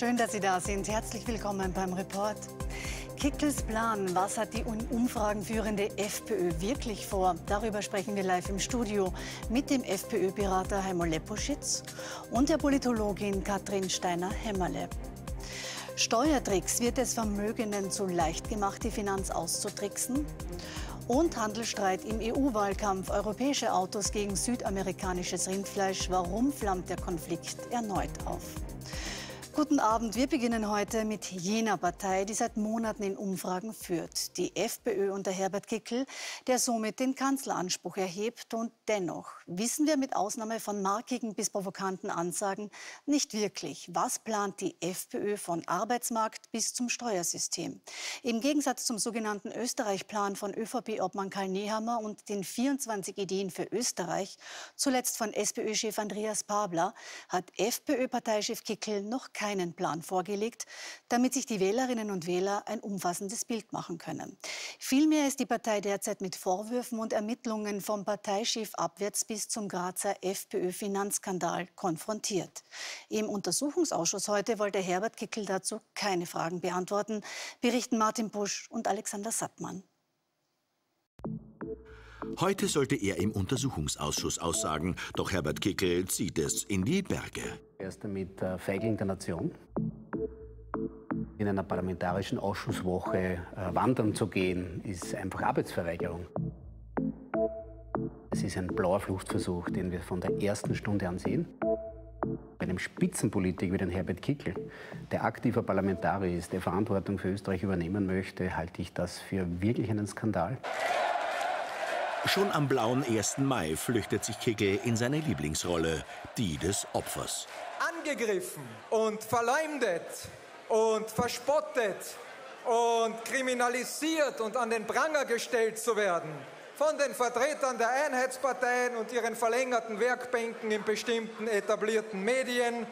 Schön, dass Sie da sind. Herzlich willkommen beim Report. Kickels Plan, was hat die umfragenführende FPÖ wirklich vor? Darüber sprechen wir live im Studio mit dem FPÖ-Berater Heimo Leposchitz und der Politologin Katrin Steiner-Hämmerle. Steuertricks wird es Vermögenden zu leicht gemacht, die Finanz auszutricksen? Und Handelsstreit im EU-Wahlkampf. Europäische Autos gegen südamerikanisches Rindfleisch. Warum flammt der Konflikt erneut auf? Guten Abend. Wir beginnen heute mit jener Partei, die seit Monaten in Umfragen führt. Die FPÖ unter Herbert Kickel, der somit den Kanzleranspruch erhebt. Und dennoch wissen wir mit Ausnahme von markigen bis provokanten Ansagen nicht wirklich, was plant die FPÖ von Arbeitsmarkt bis zum Steuersystem. Im Gegensatz zum sogenannten Österreich-Plan von ÖVP-Obmann Karl Nehammer und den 24 Ideen für Österreich, zuletzt von SPÖ-Chef Andreas Pabler, hat FPÖ-Parteichef Kickel noch keinen Plan vorgelegt, damit sich die Wählerinnen und Wähler ein umfassendes Bild machen können. Vielmehr ist die Partei derzeit mit Vorwürfen und Ermittlungen vom Parteichef abwärts bis zum Grazer FPÖ-Finanzskandal konfrontiert. Im Untersuchungsausschuss heute wollte Herbert Kickel dazu keine Fragen beantworten, berichten Martin Busch und Alexander Sattmann. Heute sollte er im Untersuchungsausschuss aussagen, doch Herbert Kickel zieht es in die Berge. Erst mit äh, Feigling der Nation. In einer parlamentarischen Ausschusswoche äh, wandern zu gehen, ist einfach Arbeitsverweigerung. Es ist ein blauer Fluchtversuch, den wir von der ersten Stunde an sehen. Bei einem Spitzenpolitiker wie den Herbert Kickel, der aktiver Parlamentarier ist, der Verantwortung für Österreich übernehmen möchte, halte ich das für wirklich einen Skandal. Schon am blauen 1. Mai flüchtet sich Kickel in seine Lieblingsrolle, die des Opfers. Angegriffen und verleumdet und verspottet und kriminalisiert und an den Pranger gestellt zu werden von den Vertretern der Einheitsparteien und ihren verlängerten Werkbänken in bestimmten etablierten Medien.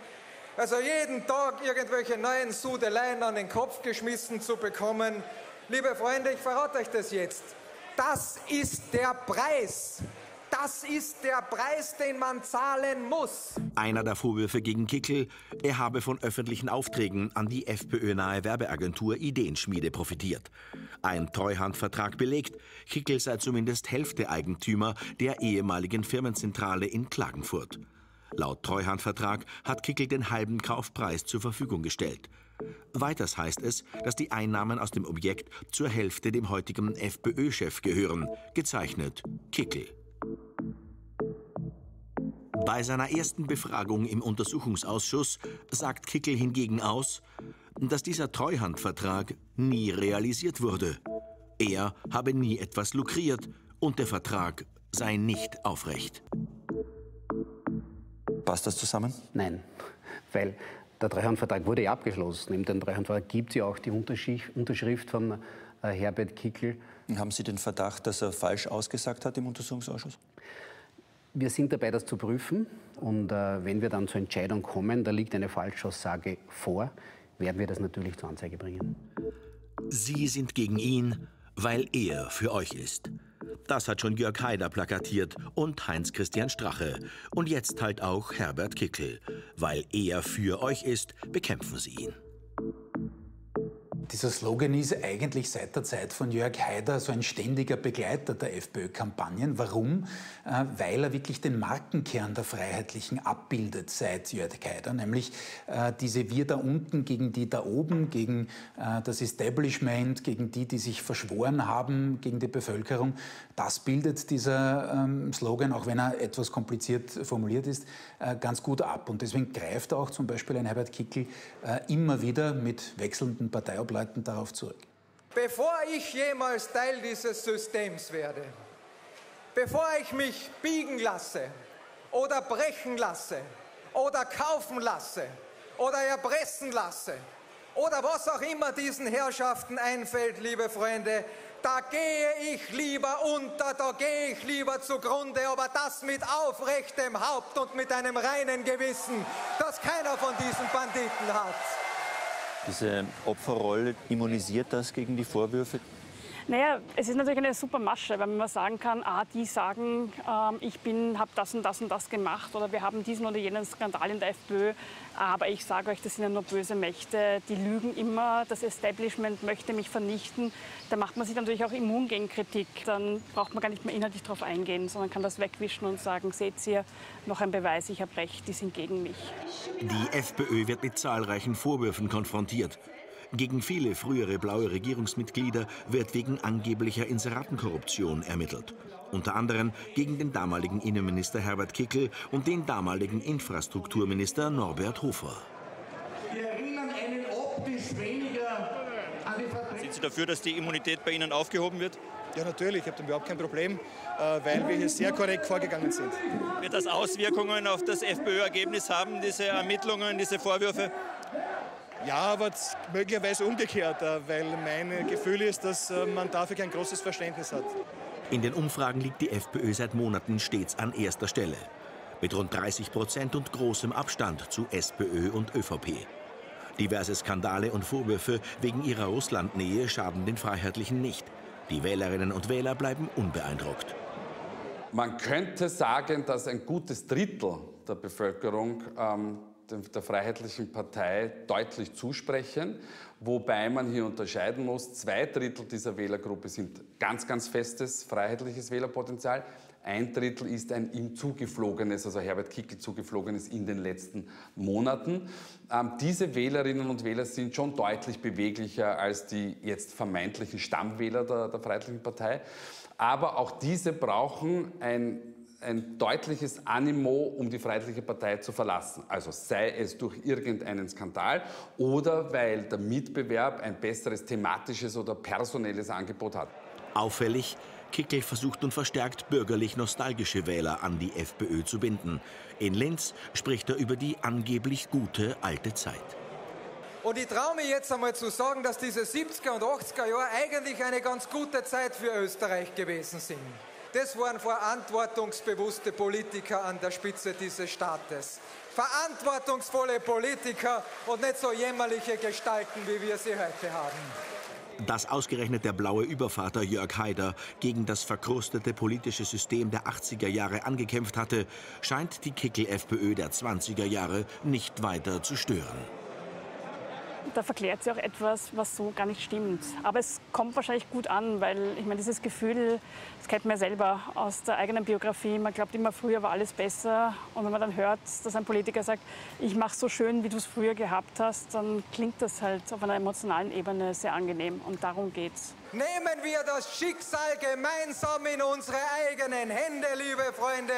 Also jeden Tag irgendwelche neuen Sudeleien an den Kopf geschmissen zu bekommen. Liebe Freunde, ich verrate euch das jetzt. Das ist der Preis. Das ist der Preis, den man zahlen muss. Einer der Vorwürfe gegen Kickel, er habe von öffentlichen Aufträgen an die FPÖ-nahe Werbeagentur Ideenschmiede profitiert. Ein Treuhandvertrag belegt, Kickel sei zumindest Hälfte Eigentümer der ehemaligen Firmenzentrale in Klagenfurt. Laut Treuhandvertrag hat Kickel den halben Kaufpreis zur Verfügung gestellt. Weiters heißt es, dass die Einnahmen aus dem Objekt zur Hälfte dem heutigen FPÖ-Chef gehören, gezeichnet Kickel. Bei seiner ersten Befragung im Untersuchungsausschuss sagt Kickel hingegen aus, dass dieser Treuhandvertrag nie realisiert wurde. Er habe nie etwas lukriert und der Vertrag sei nicht aufrecht. Passt das zusammen? Nein, weil der Treuhandvertrag wurde ja abgeschlossen. Im Treuhandvertrag gibt es ja auch die Unterschrift von äh, Herbert Kickel. Haben Sie den Verdacht, dass er falsch ausgesagt hat im Untersuchungsausschuss? Wir sind dabei, das zu prüfen. Und äh, wenn wir dann zur Entscheidung kommen, da liegt eine Falschaussage vor, werden wir das natürlich zur Anzeige bringen. Sie sind gegen ihn, weil er für euch ist. Das hat schon Jörg Haider plakatiert und Heinz-Christian Strache. Und jetzt halt auch Herbert Kickel. Weil er für euch ist, bekämpfen sie ihn. Dieser Slogan ist eigentlich seit der Zeit von Jörg Haider so ein ständiger Begleiter der FPÖ-Kampagnen. Warum? Äh, weil er wirklich den Markenkern der Freiheitlichen abbildet seit Jörg Haider, nämlich äh, diese Wir da unten gegen die da oben, gegen äh, das Establishment, gegen die, die sich verschworen haben, gegen die Bevölkerung. Das bildet dieser ähm, Slogan, auch wenn er etwas kompliziert formuliert ist, ganz gut ab. Und deswegen greift auch zum Beispiel ein Herbert Kickel immer wieder mit wechselnden Parteiobleuten Leuten darauf zurück. Bevor ich jemals Teil dieses Systems werde, bevor ich mich biegen lasse oder brechen lasse oder kaufen lasse oder erpressen lasse oder was auch immer diesen Herrschaften einfällt, liebe Freunde, da gehe ich lieber unter, da gehe ich lieber zugrunde, aber das mit aufrechtem Haupt und mit einem reinen Gewissen, das keiner von diesen Banditen hat. Diese Opferrolle immunisiert das gegen die Vorwürfe? Naja, es ist natürlich eine super Masche, weil man sagen kann, ah, die sagen, ähm, ich habe das und das und das gemacht oder wir haben diesen oder jenen Skandal in der FPÖ. Aber ich sage euch, das sind ja nur böse Mächte, die lügen immer, das Establishment möchte mich vernichten. Da macht man sich natürlich auch immun gegen Kritik. Dann braucht man gar nicht mehr inhaltlich darauf eingehen, sondern kann das wegwischen und sagen, seht ihr, noch ein Beweis, ich habe recht, die sind gegen mich. Die FPÖ wird mit zahlreichen Vorwürfen konfrontiert. Gegen viele frühere blaue Regierungsmitglieder wird wegen angeblicher Inseratenkorruption ermittelt. Unter anderem gegen den damaligen Innenminister Herbert Kickel und den damaligen Infrastrukturminister Norbert Hofer. Wir erinnern einen optisch weniger an die Vertretung. Sind Sie dafür, dass die Immunität bei Ihnen aufgehoben wird? Ja, natürlich. Ich habe überhaupt kein Problem, äh, weil wir hier sehr korrekt vorgegangen sind. Wird das Auswirkungen auf das FPÖ-Ergebnis haben, diese Ermittlungen, diese Vorwürfe? Ja, aber möglicherweise umgekehrt, äh, weil mein Gefühl ist, dass äh, man dafür kein großes Verständnis hat. In den Umfragen liegt die FPÖ seit Monaten stets an erster Stelle. Mit rund 30 Prozent und großem Abstand zu SPÖ und ÖVP. Diverse Skandale und Vorwürfe wegen ihrer Russlandnähe schaden den Freiheitlichen nicht. Die Wählerinnen und Wähler bleiben unbeeindruckt. Man könnte sagen, dass ein gutes Drittel der Bevölkerung ähm, der Freiheitlichen Partei deutlich zusprechen, wobei man hier unterscheiden muss, zwei Drittel dieser Wählergruppe sind ganz, ganz festes freiheitliches Wählerpotenzial. Ein Drittel ist ein ihm zugeflogenes, also Herbert Kickl zugeflogenes in den letzten Monaten. Ähm, diese Wählerinnen und Wähler sind schon deutlich beweglicher als die jetzt vermeintlichen Stammwähler der, der Freiheitlichen Partei. Aber auch diese brauchen ein ein deutliches Animo, um die Freiheitliche Partei zu verlassen. Also sei es durch irgendeinen Skandal oder weil der Mitbewerb ein besseres thematisches oder personelles Angebot hat. Auffällig, Kickel versucht nun verstärkt bürgerlich-nostalgische Wähler an die FPÖ zu binden. In Linz spricht er über die angeblich gute alte Zeit. Und ich traue mich jetzt einmal zu sagen, dass diese 70er und 80er Jahre eigentlich eine ganz gute Zeit für Österreich gewesen sind. Das waren verantwortungsbewusste Politiker an der Spitze dieses Staates. Verantwortungsvolle Politiker und nicht so jämmerliche Gestalten, wie wir sie heute haben. Dass ausgerechnet der blaue Übervater Jörg Haider gegen das verkrustete politische System der 80er Jahre angekämpft hatte, scheint die Kickel-FPÖ der 20er Jahre nicht weiter zu stören da verklärt sie auch etwas, was so gar nicht stimmt. Aber es kommt wahrscheinlich gut an, weil ich meine, dieses Gefühl, das kennt man ja selber aus der eigenen Biografie. Man glaubt immer, früher war alles besser. Und wenn man dann hört, dass ein Politiker sagt, ich mache so schön, wie du es früher gehabt hast, dann klingt das halt auf einer emotionalen Ebene sehr angenehm. Und darum geht's. Nehmen wir das Schicksal gemeinsam in unsere eigenen Hände, liebe Freunde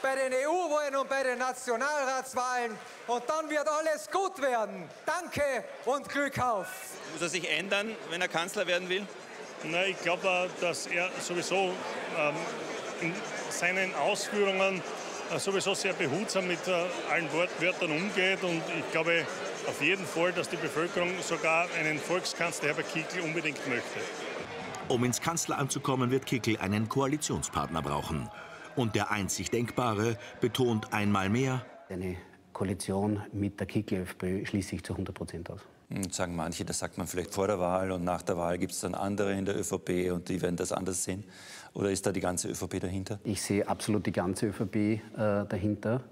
bei den EU-Wahlen und bei den Nationalratswahlen. Und dann wird alles gut werden. Danke und Glück auf. Muss er sich ändern, wenn er Kanzler werden will? Na, ich glaube, äh, dass er sowieso ähm, in seinen Ausführungen äh, sowieso sehr behutsam mit äh, allen Wortwörtern umgeht. Und ich glaube auf jeden Fall, dass die Bevölkerung sogar einen Volkskanzler Herbert Kickl unbedingt möchte. Um ins Kanzleramt zu kommen, wird Kickl einen Koalitionspartner brauchen. Und der einzig Denkbare betont einmal mehr, eine Koalition mit der KIKL-FPÖ schließt sich zu 100 Prozent aus. Und sagen manche, das sagt man vielleicht vor der Wahl und nach der Wahl gibt es dann andere in der ÖVP und die werden das anders sehen. Oder ist da die ganze ÖVP dahinter? Ich sehe absolut die ganze ÖVP äh, dahinter.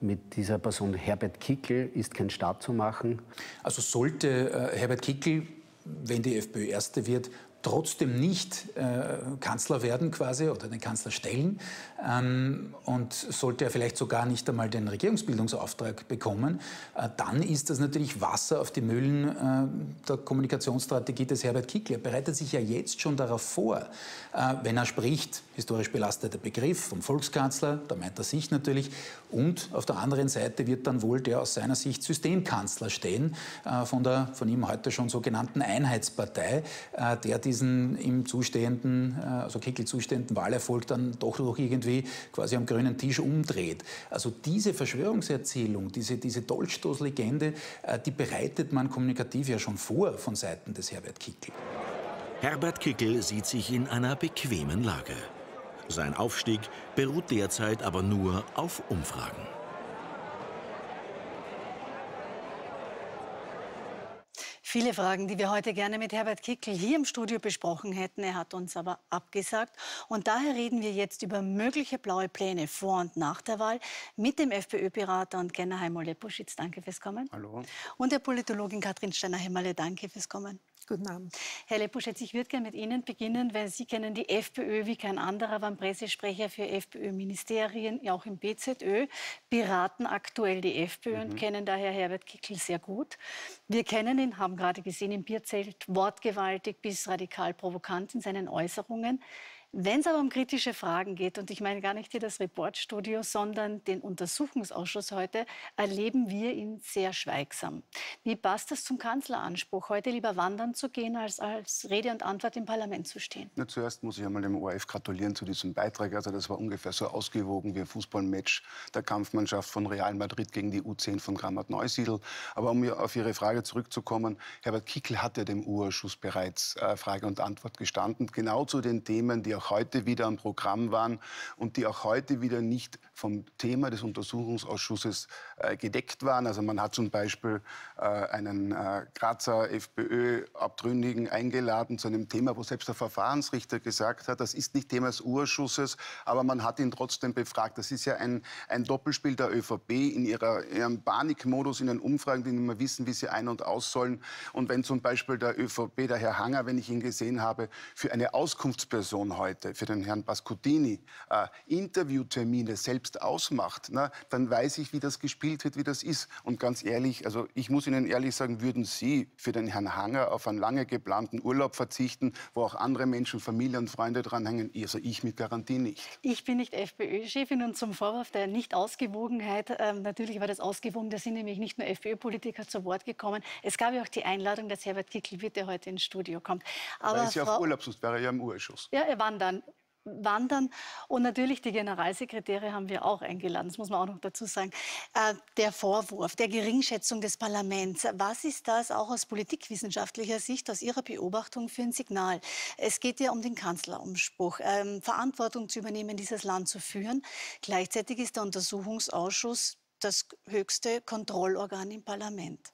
Mit dieser Person Herbert Kickel ist kein Staat zu machen. Also sollte äh, Herbert Kickel, wenn die FPÖ Erste wird, trotzdem nicht äh, Kanzler werden quasi oder den Kanzler stellen ähm, und sollte er vielleicht sogar nicht einmal den Regierungsbildungsauftrag bekommen, äh, dann ist das natürlich Wasser auf die Mühlen äh, der Kommunikationsstrategie des Herbert Kickl. Er bereitet sich ja jetzt schon darauf vor, äh, wenn er spricht, historisch belasteter Begriff vom Volkskanzler, da meint er sich natürlich, und auf der anderen Seite wird dann wohl der aus seiner Sicht Systemkanzler stehen, äh, von der von ihm heute schon sogenannten Einheitspartei, äh, der diesen im zustehenden, äh, also Kickel zustehenden Wahlerfolg dann doch noch irgendwie quasi am grünen Tisch umdreht. Also diese Verschwörungserzählung, diese, diese Dolchstoßlegende, die bereitet man kommunikativ ja schon vor von Seiten des Herbert Kickel. Herbert Kickel sieht sich in einer bequemen Lage. Sein Aufstieg beruht derzeit aber nur auf Umfragen. Viele Fragen, die wir heute gerne mit Herbert Kickl hier im Studio besprochen hätten. Er hat uns aber abgesagt. Und daher reden wir jetzt über mögliche blaue Pläne vor und nach der Wahl mit dem FPÖ-Berater und Kenner Heimo Lepuschitz. Danke fürs Kommen. Hallo. Und der Politologin Katrin Steiner-Hemmerle. Danke fürs Kommen. Guten Abend. Herr Lepuschetz, ich würde gerne mit Ihnen beginnen, weil Sie kennen die FPÖ wie kein anderer, waren Pressesprecher für FPÖ-Ministerien, auch im BZÖ, beraten aktuell die FPÖ mhm. und kennen daher Herbert Kickl sehr gut. Wir kennen ihn, haben gerade gesehen im Bierzelt, wortgewaltig bis radikal provokant in seinen Äußerungen. Wenn es aber um kritische Fragen geht, und ich meine gar nicht hier das Reportstudio, sondern den Untersuchungsausschuss heute, erleben wir ihn sehr schweigsam. Wie passt das zum Kanzleranspruch, heute lieber wandern zu gehen, als als Rede und Antwort im Parlament zu stehen? Na, zuerst muss ich einmal dem ORF gratulieren zu diesem Beitrag. Also das war ungefähr so ausgewogen wie ein Fußballmatch der Kampfmannschaft von Real Madrid gegen die U10 von Grammat Neusiedl. Aber um auf Ihre Frage zurückzukommen, Herbert Kickl hatte dem U-Ausschuss bereits äh, Frage und Antwort gestanden, genau zu den Themen, die auch heute wieder am Programm waren und die auch heute wieder nicht vom Thema des Untersuchungsausschusses äh, gedeckt waren. Also man hat zum Beispiel äh, einen äh, Grazer FPÖ-Abtrünnigen eingeladen zu einem Thema, wo selbst der Verfahrensrichter gesagt hat, das ist nicht Thema des Urschusses, aber man hat ihn trotzdem befragt. Das ist ja ein, ein Doppelspiel der ÖVP in ihrer, ihrem Panikmodus in den Umfragen, die nicht mehr wissen, wie sie ein- und aus sollen. Und wenn zum Beispiel der ÖVP, der Herr Hanger, wenn ich ihn gesehen habe, für eine Auskunftsperson heute heute für den Herrn Pascutini äh, Interviewtermine selbst ausmacht, na, dann weiß ich, wie das gespielt wird, wie das ist. Und ganz ehrlich, also ich muss Ihnen ehrlich sagen, würden Sie für den Herrn Hanger auf einen lange geplanten Urlaub verzichten, wo auch andere Menschen, Familie und Freunde dranhängen? Also ich mit Garantie nicht. Ich bin nicht FPÖ-Chefin und zum Vorwurf der Nicht-Ausgewogenheit, äh, natürlich war das ausgewogen, da sind nämlich nicht nur FPÖ-Politiker zu Wort gekommen. Es gab ja auch die Einladung, dass Herbert Kickl bitte heute ins Studio kommt. Aber er ist ja auf Urlaub, sonst wäre er ja im Urschuss. Ja, er war wandern wandern. Und natürlich die Generalsekretäre haben wir auch eingeladen, das muss man auch noch dazu sagen. Äh, der Vorwurf der Geringschätzung des Parlaments, was ist das auch aus politikwissenschaftlicher Sicht, aus Ihrer Beobachtung für ein Signal? Es geht ja um den Kanzlerumspruch, ähm, Verantwortung zu übernehmen, dieses Land zu führen. Gleichzeitig ist der Untersuchungsausschuss das höchste Kontrollorgan im Parlament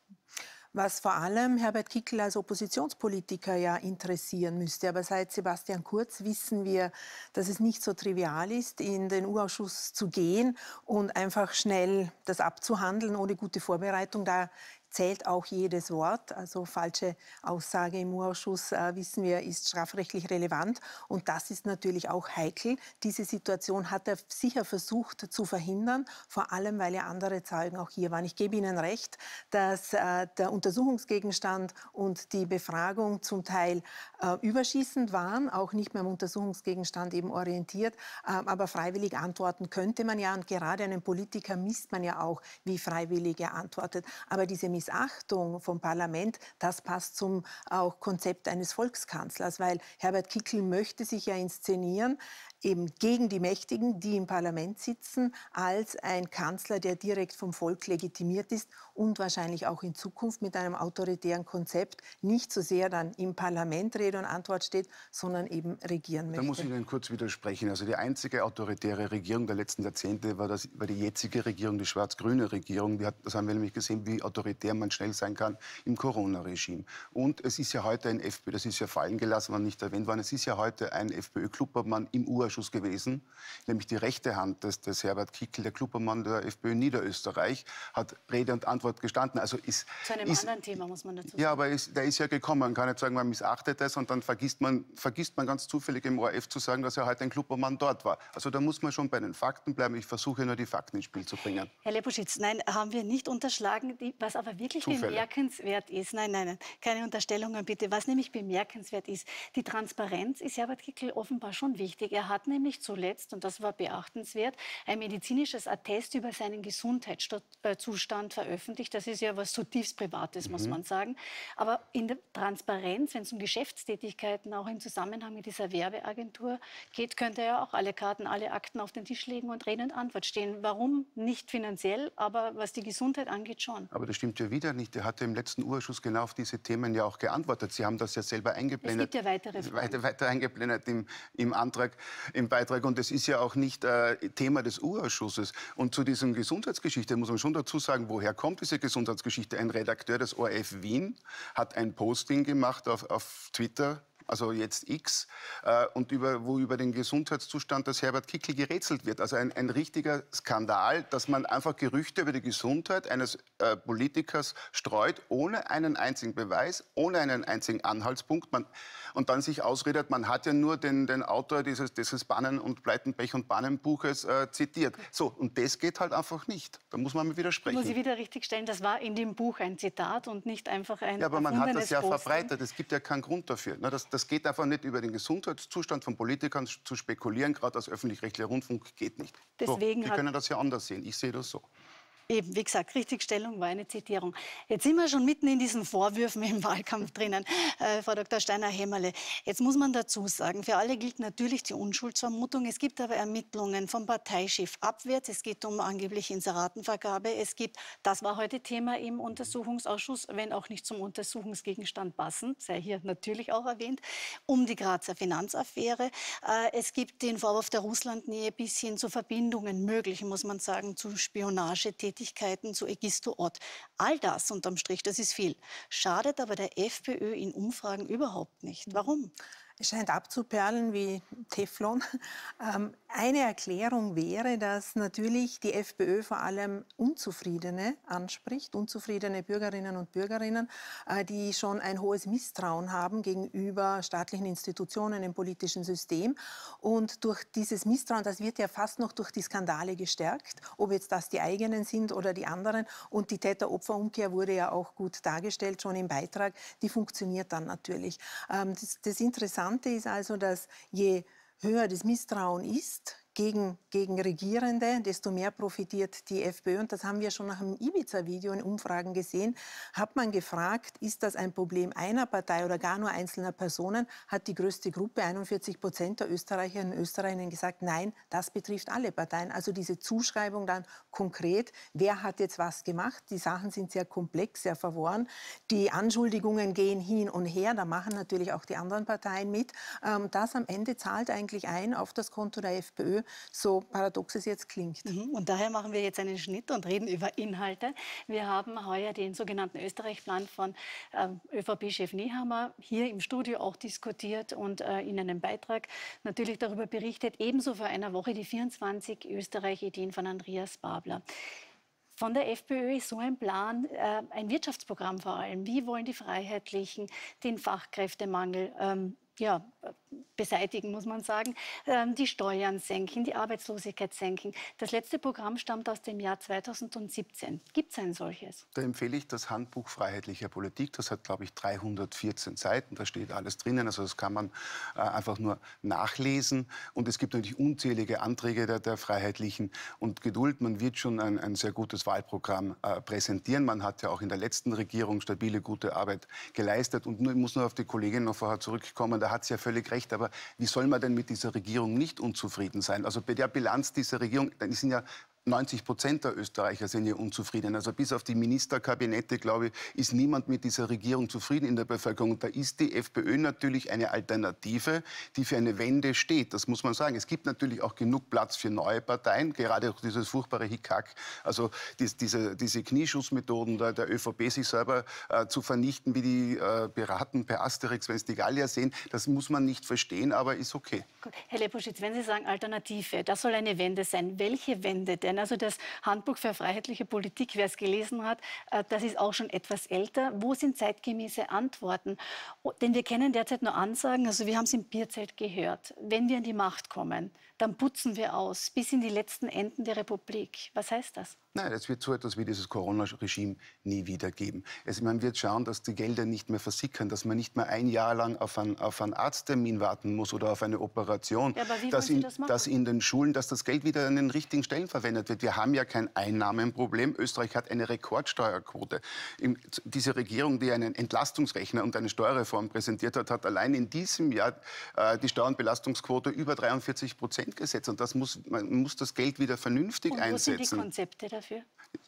was vor allem Herbert Kickl als Oppositionspolitiker ja interessieren müsste. Aber seit Sebastian Kurz wissen wir, dass es nicht so trivial ist, in den U-Ausschuss zu gehen und einfach schnell das abzuhandeln ohne gute Vorbereitung. Da zählt auch jedes Wort. Also falsche Aussage im U-Ausschuss, äh, wissen wir, ist strafrechtlich relevant. Und das ist natürlich auch heikel. Diese Situation hat er sicher versucht zu verhindern, vor allem weil ja andere Zeugen auch hier waren. Ich gebe Ihnen recht, dass äh, der Untersuchungsgegenstand und die Befragung zum Teil äh, überschießend waren, auch nicht mehr am Untersuchungsgegenstand eben orientiert. Äh, aber freiwillig antworten könnte man ja. Und gerade einem Politiker misst man ja auch, wie freiwillig er antwortet. Aber diese Miss Missachtung vom Parlament, das passt zum auch Konzept eines Volkskanzlers, weil Herbert Kickl möchte sich ja inszenieren eben gegen die Mächtigen, die im Parlament sitzen, als ein Kanzler, der direkt vom Volk legitimiert ist und wahrscheinlich auch in Zukunft mit einem autoritären Konzept nicht so sehr dann im Parlament Rede und Antwort steht, sondern eben regieren möchte. Da muss ich Ihnen kurz widersprechen. Also die einzige autoritäre Regierung der letzten Jahrzehnte war, das, war die jetzige Regierung, die schwarz-grüne Regierung. Hat, das haben wir nämlich gesehen, wie autoritär man schnell sein kann im Corona-Regime. Und es ist ja heute ein FPÖ, das ist ja fallen gelassen und nicht erwähnt worden, es ist ja heute ein FPÖ-Klubobmann im Urschuss gewesen, nämlich die rechte Hand des, des Herbert Kickl, der Klubobmann der FPÖ Niederösterreich, hat Rede und Antwort gestanden. Also ist, Zu einem ist, anderen Thema muss man dazu sagen. Ja, aber ist, der ist ja gekommen. Man kann nicht sagen, man missachtet es und dann vergisst man, vergisst man ganz zufällig im ORF zu sagen, dass er heute ein Klubbermann dort war. Also da muss man schon bei den Fakten bleiben. Ich versuche nur die Fakten ins Spiel zu bringen. Herr Lepuschitz, nein, haben wir nicht unterschlagen. Was aber wirklich Zufälle. bemerkenswert ist, nein, nein, nein, keine Unterstellungen bitte. Was nämlich bemerkenswert ist, die Transparenz ist Herbert Kickl offenbar schon wichtig. Er hat nämlich zuletzt, und das war beachtenswert, ein medizinisches Attest über seinen Gesundheitszustand veröffentlicht. Das ist ja was zutiefst Privates, muss mhm. man sagen. Aber in der Transparenz, wenn es um Geschäftstätigkeiten auch im Zusammenhang mit dieser Werbeagentur geht, könnte er auch alle Karten, alle Akten auf den Tisch legen und Rede und Antwort stehen. Warum nicht finanziell, aber was die Gesundheit angeht, schon. Aber das stimmt ja wieder nicht. Er hatte im letzten Urschuss genau auf diese Themen ja auch geantwortet. Sie haben das ja selber eingeblendet. Es gibt ja weitere Fragen. Weiter, weiter eingeblendet im, im Antrag. Im Beitrag. Und das ist ja auch nicht äh, Thema des U-Ausschusses. Und zu dieser Gesundheitsgeschichte muss man schon dazu sagen, woher kommt diese Gesundheitsgeschichte? Ein Redakteur des ORF Wien hat ein Posting gemacht auf, auf Twitter, also jetzt X, äh, und über, wo über den Gesundheitszustand des Herbert Kickl gerätselt wird. Also ein, ein richtiger Skandal, dass man einfach Gerüchte über die Gesundheit eines äh, Politikers streut, ohne einen einzigen Beweis, ohne einen einzigen Anhaltspunkt. Man, und dann sich ausredet, man hat ja nur den, den Autor dieses, dieses Bannen- und Pleitenpech- und Bannenbuches äh, zitiert. So, und das geht halt einfach nicht. Da muss man mal widersprechen. Muss ich wieder richtig stellen, das war in dem Buch ein Zitat und nicht einfach ein Ja, aber man hat das ja Posting. verbreitet. Es gibt ja keinen Grund dafür. Ne, Das, das geht einfach nicht über den Gesundheitszustand von Politikern zu spekulieren, gerade als öffentlich-rechtlicher Rundfunk geht nicht. Deswegen so, die können das ja anders sehen. Ich sehe das so. Eben, wie gesagt, Richtigstellung war eine Zitierung. Jetzt sind wir schon mitten in diesen Vorwürfen im Wahlkampf drinnen, äh, Frau Dr. Steiner-Hämmerle. Jetzt muss man dazu sagen, für alle gilt natürlich die Unschuldsvermutung. Es gibt aber Ermittlungen vom Parteichef abwärts. Es geht um angeblich Inseratenvergabe. Es gibt, das war heute Thema im Untersuchungsausschuss, wenn auch nicht zum Untersuchungsgegenstand passend, sei hier natürlich auch erwähnt, um die Grazer Finanzaffäre. Äh, es gibt den Vorwurf der Russlandnähe bis hin zu Verbindungen, möglichen, muss man sagen, zu Spionagetätigkeiten, zu Egisto Ott. All das unterm Strich, das ist viel. Schadet aber der FPÖ in Umfragen überhaupt nicht. Warum? Es scheint abzuperlen wie Teflon. Ähm, eine Erklärung wäre, dass natürlich die FPÖ vor allem Unzufriedene anspricht, unzufriedene Bürgerinnen und Bürgerinnen, äh, die schon ein hohes Misstrauen haben gegenüber staatlichen Institutionen im politischen System. Und durch dieses Misstrauen, das wird ja fast noch durch die Skandale gestärkt, ob jetzt das die eigenen sind oder die anderen. Und die Täter-Opfer-Umkehr wurde ja auch gut dargestellt, schon im Beitrag. Die funktioniert dann natürlich. Ähm, das, das Interessante ist also, dass je höher das Misstrauen ist gegen, gegen Regierende, desto mehr profitiert die FPÖ. Und das haben wir schon nach dem Ibiza-Video in Umfragen gesehen. Hat man gefragt, ist das ein Problem einer Partei oder gar nur einzelner Personen, hat die größte Gruppe, 41 Prozent der Österreicherinnen und Österreicher, gesagt, nein, das betrifft alle Parteien. Also diese Zuschreibung dann konkret, wer hat jetzt was gemacht. Die Sachen sind sehr komplex, sehr verworren. Die Anschuldigungen gehen hin und her, da machen natürlich auch die anderen Parteien mit. Ähm, Das am Ende zahlt eigentlich ein auf das Konto der FPÖ, so paradox es jetzt klingt. Mhm. Und daher machen wir jetzt einen Schnitt und reden über Inhalte. Wir haben heuer den sogenannten Österreich-Plan von ähm, ÖVP-Chef Nehammer hier im Studio auch diskutiert und äh, in einem Beitrag natürlich darüber berichtet. Ebenso vor einer Woche die 24 Österreich-Ideen von Andreas Babler. Von der FPÖ ist so ein Plan, äh, ein Wirtschaftsprogramm vor allem. Wie wollen die Freiheitlichen den Fachkräftemangel ähm, ja, beseitigen, muss man sagen, ähm, die Steuern senken, die Arbeitslosigkeit senken. Das letzte Programm stammt aus dem Jahr 2017. Gibt es ein solches? Da empfehle ich das Handbuch Freiheitlicher Politik. Das hat, glaube ich, 314 Seiten. Da steht alles drinnen. Also das kann man äh, einfach nur nachlesen. Und es gibt natürlich unzählige Anträge der, der Freiheitlichen. Und Geduld, man wird schon ein, ein sehr gutes Wahlprogramm äh, präsentieren. Man hat ja auch in der letzten Regierung stabile, gute Arbeit geleistet. Und ich muss nur auf die Kollegin noch vorher zurückkommen. Da hat sie ja völlig recht. Aber wie soll man denn mit dieser Regierung nicht unzufrieden sein? Also bei der Bilanz dieser Regierung, die sind ja 90 Prozent der Österreicher sind hier unzufrieden. Also bis auf die Ministerkabinette, glaube ich, ist niemand mit dieser Regierung zufrieden in der Bevölkerung. Und da ist die FPÖ natürlich eine Alternative, die für eine Wende steht. Das muss man sagen. Es gibt natürlich auch genug Platz für neue Parteien, gerade auch dieses furchtbare Hickhack, also dies, diese, diese Knieschussmethoden der, der ÖVP, sich selber äh, zu vernichten, wie die äh, beraten per Asterix, wenn es die Gallier sehen. Das muss man nicht verstehen, aber ist okay. Herr Leposchitz, wenn Sie sagen Alternative, das soll eine Wende sein. Welche Wende denn? Also das Handbuch für freiheitliche Politik, wer es gelesen hat, äh, das ist auch schon etwas älter. Wo sind zeitgemäße Antworten? Oh, Denn wir kennen derzeit nur Ansagen, also wir haben es im Bierzelt gehört. Wenn wir an die Macht kommen, dann putzen wir aus bis in die letzten Enden der Republik. Was heißt das? Nein, es wird so etwas wie dieses Corona-Regime nie wieder geben. Es, man wird schauen, dass die Gelder nicht mehr versickern, dass man nicht mehr ein Jahr lang auf, ein, auf einen Arzttermin warten muss oder auf eine Operation. Ja, aber wie dass, in, das machen? dass in den Schulen, dass das Geld wieder an den richtigen Stellen verwendet wird. Wir haben ja kein Einnahmenproblem. Österreich hat eine Rekordsteuerquote. Im, diese Regierung, die einen Entlastungsrechner und eine Steuerreform präsentiert hat, hat allein in diesem Jahr äh, die Steuer- und Belastungsquote über 43 Prozent gesetzt. Und das muss, man muss das Geld wieder vernünftig Und wo sind die einsetzen. Konzepte dafür?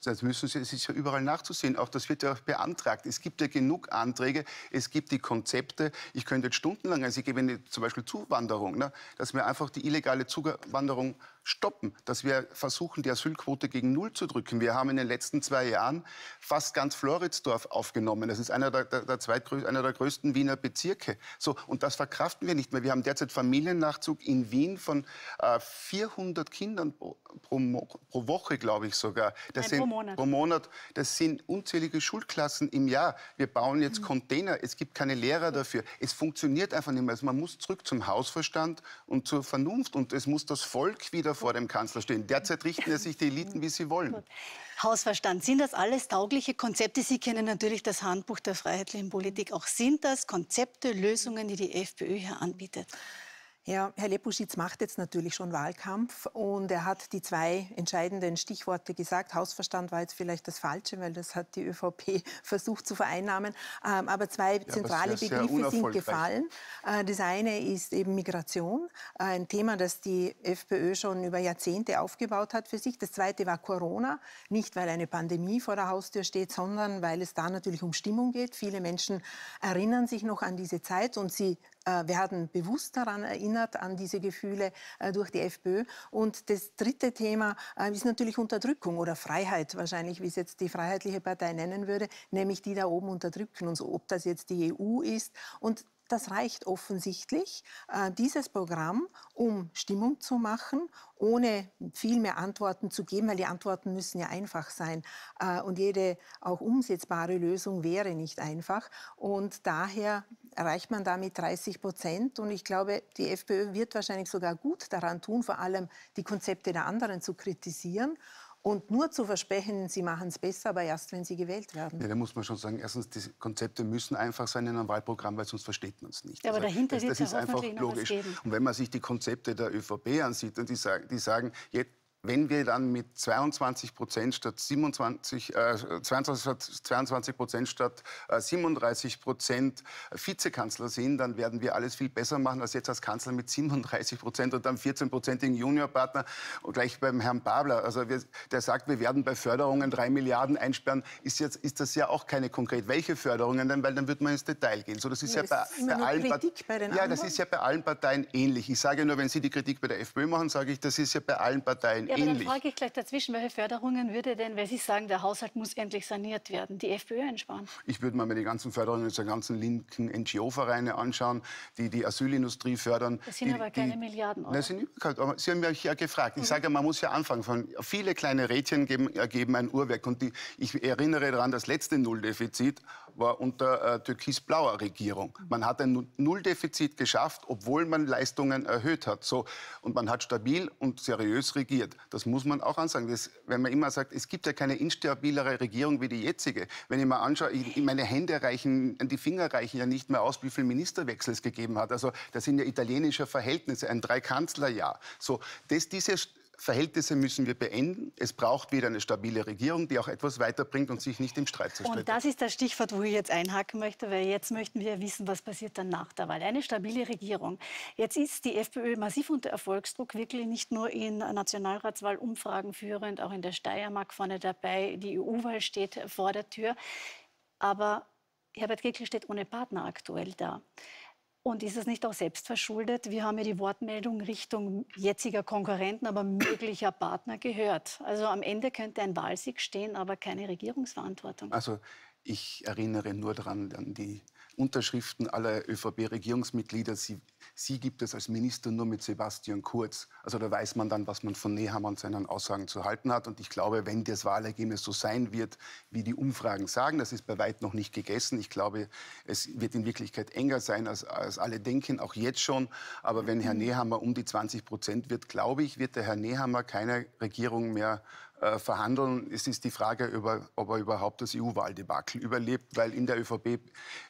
Das müssen Sie, es ist ja überall nachzusehen. Auch das wird ja beantragt. Es gibt ja genug Anträge. Es gibt die Konzepte. Ich könnte jetzt stundenlang, also ich gebe Ihnen zum Beispiel Zuwanderung, ne, dass wir einfach die illegale Zuwanderung stoppen, dass wir versuchen, die Asylquote gegen Null zu drücken. Wir haben in den letzten zwei Jahren fast ganz Floridsdorf aufgenommen. Das ist einer der, der, der, einer der größten Wiener Bezirke. So, und das verkraften wir nicht mehr. Wir haben derzeit Familiennachzug in Wien von äh, 400 Kindern pro, pro, pro Woche, glaube ich sogar. Das Nein, sind, pro Monat. Pro Monat. Das sind unzählige Schulklassen im Jahr. Wir bauen jetzt mhm. Container. Es gibt keine Lehrer dafür. Es funktioniert einfach nicht mehr. Also man muss zurück zum Hausverstand und zur Vernunft. Und es muss das Volk wieder vor dem Kanzler stehen. Derzeit richten ja sich die Eliten, wie sie wollen. Hausverstand, sind das alles taugliche Konzepte? Sie kennen natürlich das Handbuch der freiheitlichen Politik. Auch sind das Konzepte, Lösungen, die die FPÖ hier anbietet? Ja, Herr Lepuschitz macht jetzt natürlich schon Wahlkampf und er hat die zwei entscheidenden Stichworte gesagt. Hausverstand war jetzt vielleicht das Falsche, weil das hat die ÖVP versucht zu vereinnahmen. Ähm, aber zwei ja, zentrale Begriffe sind gefallen. Äh, das eine ist eben Migration, ein Thema, das die FPÖ schon über Jahrzehnte aufgebaut hat für sich. Das zweite war Corona, nicht weil eine Pandemie vor der Haustür steht, sondern weil es da natürlich um Stimmung geht. Viele Menschen erinnern sich noch an diese Zeit und sie äh, werden bewusst daran erinnert, an diese Gefühle äh, durch die FPÖ. Und das dritte Thema äh, ist natürlich Unterdrückung oder Freiheit, wahrscheinlich, wie es jetzt die Freiheitliche Partei nennen würde, nämlich die da oben unterdrücken. Und so, ob das jetzt die EU ist. Und das reicht offensichtlich, dieses Programm, um Stimmung zu machen, ohne viel mehr Antworten zu geben, weil die Antworten müssen ja einfach sein. Und jede auch umsetzbare Lösung wäre nicht einfach. Und daher erreicht man damit 30 Prozent. Und ich glaube, die FPÖ wird wahrscheinlich sogar gut daran tun, vor allem die Konzepte der anderen zu kritisieren. Und nur zu versprechen, sie machen es besser, aber erst, wenn sie gewählt werden. Ja, da muss man schon sagen, erstens, die Konzepte müssen einfach sein in einem Wahlprogramm, weil sonst versteht man es nicht. Ja, aber also, dahinter das, das ist einfach logisch. Und wenn man sich die Konzepte der ÖVP ansieht, und die sagen, die sagen jetzt, wenn wir dann mit 22 Prozent statt 27, äh, 22, 22 Prozent statt äh, 37 Prozent Vizekanzler sind, dann werden wir alles viel besser machen als jetzt als Kanzler mit 37 Prozent und dann 14-prozentigen Juniorpartner. Und gleich beim Herrn Babler, also wir, der sagt, wir werden bei Förderungen drei Milliarden einsperren, ist, jetzt, ist das ja auch keine konkret. Welche Förderungen denn? Weil dann wird man ins Detail gehen. So, das ist ja, ja bei, bei allen Kritik bei den Ja, das ist ja bei allen Parteien ähnlich. Ich sage nur, wenn Sie die Kritik bei der FPÖ machen, sage ich, das ist ja bei allen Parteien ja, ähnlich. Aber dann frage ich gleich dazwischen, welche Förderungen würde denn, weil Sie sagen, der Haushalt muss endlich saniert werden, die FPÖ einsparen? Ich würde mir die ganzen Förderungen der ganzen linken NGO-Vereine anschauen, die die Asylindustrie fördern. Das sind die, aber keine die, Milliarden, oder? Das sind aber Sie haben mich ja gefragt. Ich mhm. sage, man muss ja anfangen. Von, viele kleine Rädchen geben, ergeben ein Uhrwerk. Und die, ich erinnere daran, das letzte Nulldefizit war unter äh, türkis-blauer Regierung. Man hat ein Nulldefizit geschafft, obwohl man Leistungen erhöht hat. So, und man hat stabil und seriös regiert. Das muss man auch ansagen. Das, wenn man immer sagt, es gibt ja keine instabilere Regierung wie die jetzige. Wenn ich mal anschaue, ich, meine Hände reichen, die Finger reichen ja nicht mehr aus, wie viele Ministerwechsel es gegeben hat. Also das sind ja italienische Verhältnisse, ein Dreikanzlerjahr. So, das, diese Verhältnisse müssen wir beenden. Es braucht wieder eine stabile Regierung, die auch etwas weiterbringt und sich nicht im Streit zerstreut. Und das ist das Stichwort, wo ich jetzt einhaken möchte, weil jetzt möchten wir wissen, was passiert dann nach der Wahl. Eine stabile Regierung. Jetzt ist die FPÖ massiv unter Erfolgsdruck, wirklich nicht nur in Nationalratswahlumfragen führend, auch in der Steiermark vorne dabei. Die EU-Wahl steht vor der Tür. Aber Herbert Kickl steht ohne Partner aktuell da. Und ist es nicht auch selbst verschuldet? Wir haben ja die Wortmeldung Richtung jetziger Konkurrenten, aber möglicher Partner gehört. Also am Ende könnte ein Wahlsieg stehen, aber keine Regierungsverantwortung. Also ich erinnere nur daran an die Unterschriften aller ÖVP-Regierungsmitglieder. Sie, sie, gibt es als Minister nur mit Sebastian Kurz. Also da weiß man dann, was man von Nehammer und seinen Aussagen zu halten hat. Und ich glaube, wenn das Wahlergebnis so sein wird, wie die Umfragen sagen, das ist bei weitem noch nicht gegessen. Ich glaube, es wird in Wirklichkeit enger sein, als, als alle denken, auch jetzt schon. Aber wenn Herr Nehammer um die 20 Prozent wird, glaube ich, wird der Herr Nehammer keine Regierung mehr äh, verhandeln. Es ist die Frage, über, ob er überhaupt das EU-Wahldebakel überlebt, weil in der ÖVP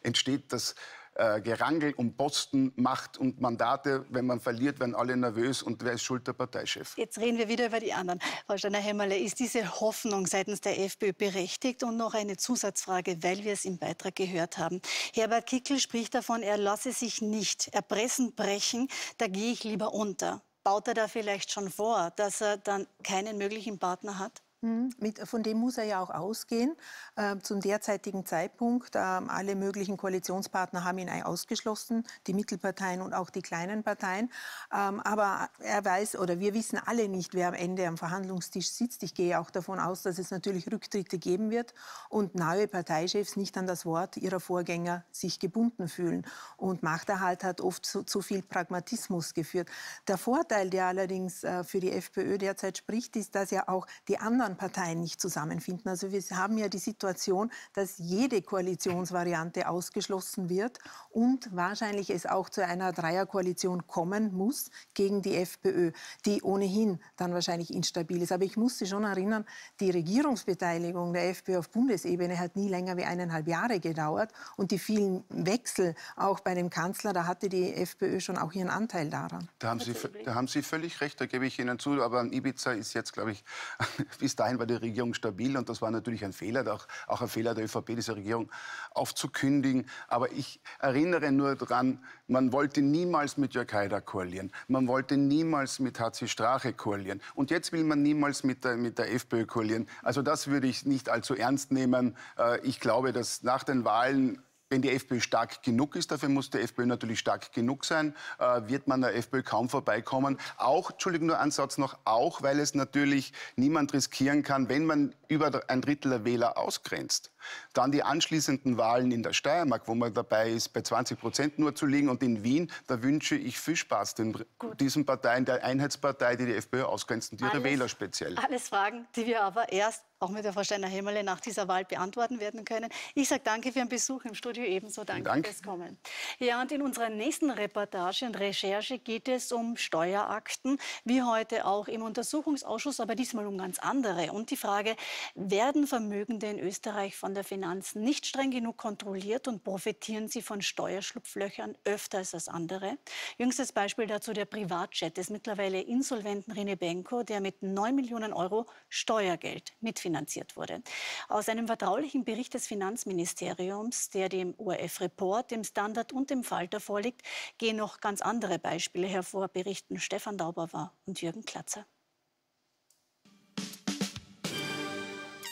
entsteht das äh, Gerangel um Posten, Macht und Mandate. Wenn man verliert, werden alle nervös und wer ist schuld? Der Parteichef. Jetzt reden wir wieder über die anderen. Frau Steiner-Hämmerle, ist diese Hoffnung seitens der FPÖ berechtigt? Und noch eine Zusatzfrage, weil wir es im Beitrag gehört haben. Herbert Kickl spricht davon, er lasse sich nicht erpressen, brechen, da gehe ich lieber unter baut er da vielleicht schon vor, dass er dann keinen möglichen Partner hat? Mhm. Mit, von dem muss er ja auch ausgehen. Äh, zum derzeitigen Zeitpunkt, äh, alle möglichen Koalitionspartner haben ihn ausgeschlossen, die Mittelparteien und auch die kleinen Parteien. Ähm, aber er weiß oder wir wissen alle nicht, wer am Ende am Verhandlungstisch sitzt. Ich gehe auch davon aus, dass es natürlich Rücktritte geben wird und neue Parteichefs nicht an das Wort ihrer Vorgänger sich gebunden fühlen. Und Machterhalt hat oft zu, zu viel Pragmatismus geführt. Der Vorteil, der allerdings äh, für die FPÖ derzeit spricht, ist, dass ja auch die anderen anderen Parteien nicht zusammenfinden. Also wir haben ja die Situation, dass jede Koalitionsvariante ausgeschlossen wird und wahrscheinlich es auch zu einer Dreierkoalition kommen muss gegen die FPÖ, die ohnehin dann wahrscheinlich instabil ist. Aber ich muss Sie schon erinnern, die Regierungsbeteiligung der FPÖ auf Bundesebene hat nie länger wie eineinhalb Jahre gedauert und die vielen Wechsel auch bei dem Kanzler, da hatte die FPÖ schon auch ihren Anteil daran. Da haben Sie, da haben Sie völlig recht, da gebe ich Ihnen zu. Aber Ibiza ist jetzt, glaube ich, bis dahin war die Regierung stabil und das war natürlich ein Fehler, auch, auch ein Fehler der ÖVP, diese Regierung aufzukündigen. Aber ich erinnere nur daran, man wollte niemals mit Jörg Haider koalieren. Man wollte niemals mit HC Strache koalieren. Und jetzt will man niemals mit der, mit der FPÖ koalieren. Also das würde ich nicht allzu ernst nehmen. Äh, ich glaube, dass nach den Wahlen wenn die FPÖ stark genug ist, dafür muss die FPÖ natürlich stark genug sein, äh, wird man der FPÖ kaum vorbeikommen. Auch, Entschuldigung, nur ein Satz noch, auch weil es natürlich niemand riskieren kann, wenn man über ein Drittel der Wähler ausgrenzt dann die anschließenden Wahlen in der Steiermark, wo man dabei ist, bei 20 Prozent nur zu liegen. Und in Wien, da wünsche ich viel Spaß den, diesen Parteien, der Einheitspartei, die die FPÖ ausgrenzt und ihre alles, Wähler speziell. Alles Fragen, die wir aber erst auch mit der Frau Steiner-Hämmerle nach dieser Wahl beantworten werden können. Ich sage danke für Ihren Besuch im Studio ebenso. Danke Dank. fürs Kommen. Ja, und in unserer nächsten Reportage und Recherche geht es um Steuerakten, wie heute auch im Untersuchungsausschuss, aber diesmal um ganz andere. Und die Frage, werden Vermögende in Österreich von der Finanzen nicht streng genug kontrolliert und profitieren sie von Steuerschlupflöchern öfter als das andere. Jüngstes Beispiel dazu der Privatjet des mittlerweile insolventen Rene Benko, der mit 9 Millionen Euro Steuergeld mitfinanziert wurde. Aus einem vertraulichen Bericht des Finanzministeriums, der dem ORF-Report, dem Standard und dem Falter vorliegt, gehen noch ganz andere Beispiele hervor, berichten Stefan Dauber und Jürgen Klatzer.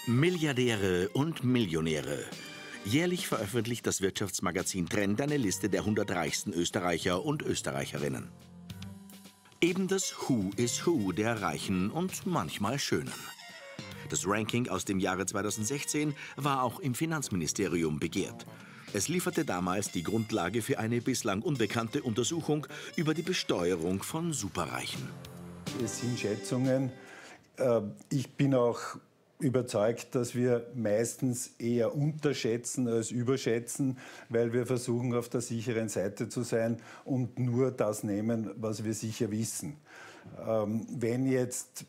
Milliardäre und Millionäre. Jährlich veröffentlicht das Wirtschaftsmagazin Trend eine Liste der 100 reichsten Österreicher und Österreicherinnen. Eben das Who is Who der Reichen und manchmal Schönen. Das Ranking aus dem Jahre 2016 war auch im Finanzministerium begehrt. Es lieferte damals die Grundlage für eine bislang unbekannte Untersuchung über die Besteuerung von Superreichen. Es sind Schätzungen. Äh, ich bin auch überzeugt, dass wir meistens eher unterschätzen als überschätzen, weil wir versuchen, auf der sicheren Seite zu sein und nur das nehmen, was wir sicher wissen. Ähm, wenn jetzt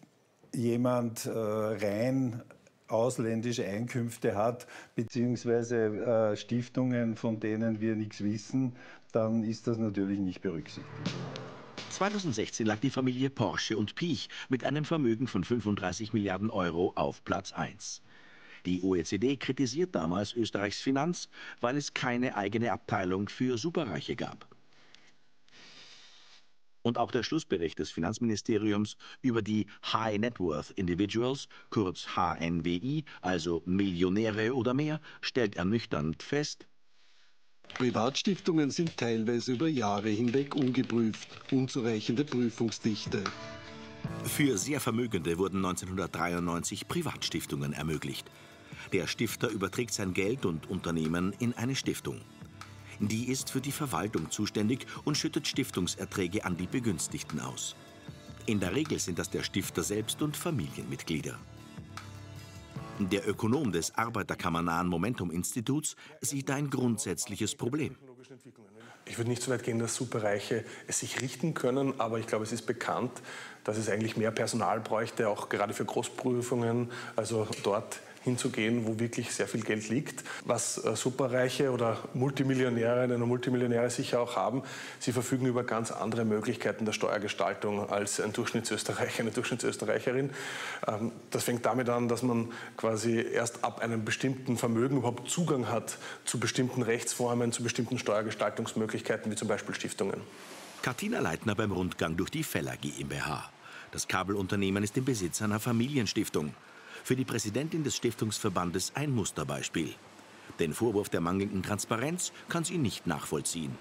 jemand äh, rein ausländische Einkünfte hat, beziehungsweise äh, Stiftungen, von denen wir nichts wissen, dann ist das natürlich nicht berücksichtigt. 2016 lag die Familie Porsche und Piech mit einem Vermögen von 35 Milliarden Euro auf Platz 1. Die OECD kritisiert damals Österreichs Finanz, weil es keine eigene Abteilung für Superreiche gab. Und auch der Schlussbericht des Finanzministeriums über die High Net Worth Individuals, kurz HNWI, also Millionäre oder mehr, stellt ernüchternd fest, Privatstiftungen sind teilweise über Jahre hinweg ungeprüft, unzureichende Prüfungsdichte. Für sehr Vermögende wurden 1993 Privatstiftungen ermöglicht. Der Stifter überträgt sein Geld und Unternehmen in eine Stiftung. Die ist für die Verwaltung zuständig und schüttet Stiftungserträge an die Begünstigten aus. In der Regel sind das der Stifter selbst und Familienmitglieder. Der Ökonom des Arbeiterkammernahen Momentum-Instituts sieht ein grundsätzliches Problem. Ich würde nicht so weit gehen, dass Superreiche es sich richten können, aber ich glaube, es ist bekannt, dass es eigentlich mehr Personal bräuchte, auch gerade für Großprüfungen, also dort hinzugehen, wo wirklich sehr viel Geld liegt. Was äh, Superreiche oder Multimillionärinnen und Multimillionäre sicher auch haben, sie verfügen über ganz andere Möglichkeiten der Steuergestaltung als ein Durchschnittsösterreicher, eine Durchschnittsösterreicherin. Ähm, das fängt damit an, dass man quasi erst ab einem bestimmten Vermögen überhaupt Zugang hat zu bestimmten Rechtsformen, zu bestimmten Steuergestaltungsmöglichkeiten, wie zum Beispiel Stiftungen. Katina Leitner beim Rundgang durch die Feller GmbH. Das Kabelunternehmen ist im Besitz einer Familienstiftung. Für die Präsidentin des Stiftungsverbandes ein Musterbeispiel. Den Vorwurf der mangelnden Transparenz kann sie nicht nachvollziehen.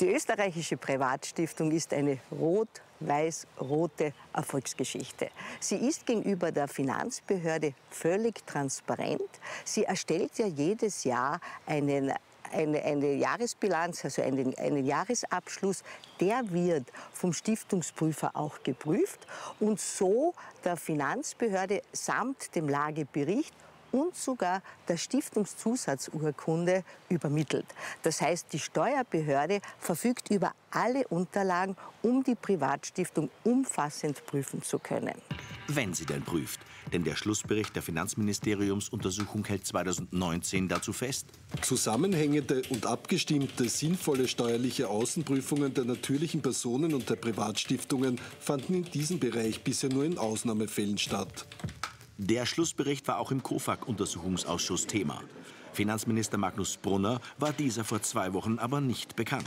Die österreichische Privatstiftung ist eine rot-weiß-rote Erfolgsgeschichte. Sie ist gegenüber der Finanzbehörde völlig transparent. Sie erstellt ja jedes Jahr einen eine, eine, Jahresbilanz, also einen, einen, Jahresabschluss, der wird vom Stiftungsprüfer auch geprüft und so der Finanzbehörde samt dem Lagebericht und sogar der Stiftungszusatzurkunde übermittelt. Das heißt, die Steuerbehörde verfügt über alle Unterlagen, um die Privatstiftung umfassend prüfen zu können. Wenn sie denn prüft. Denn der Schlussbericht der Finanzministeriumsuntersuchung hält 2019 dazu fest. Zusammenhängende und abgestimmte, sinnvolle steuerliche Außenprüfungen der natürlichen Personen und der Privatstiftungen fanden in diesem Bereich bisher nur in Ausnahmefällen statt. Der Schlussbericht war auch im KOFAG-Untersuchungsausschuss Thema. Finanzminister Magnus Brunner war dieser vor zwei Wochen aber nicht bekannt.